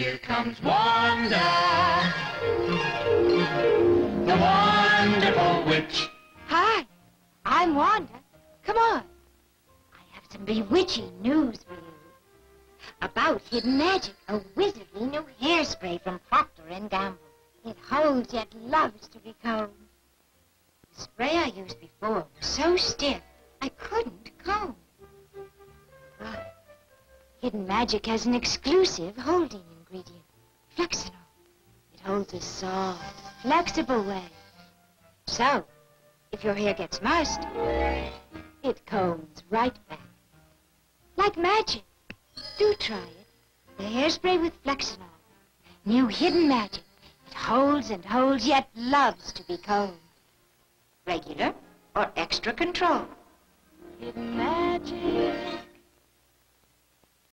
Here comes Wanda, the wonderful witch. Hi, I'm Wanda. Come on. I have some bewitching news for you. About hidden magic, a wizardly new hairspray from Procter & Gamble. It holds yet loves to be combed. The spray I used before was so stiff I couldn't comb. But hidden magic has an exclusive holding ingredient, Flexinol. It holds a soft, flexible way. So, if your hair gets mussed, it combs right back. Like magic. Do try it. The hairspray with Flexinol. New hidden magic. It holds and holds, yet loves to be combed. Regular or extra control.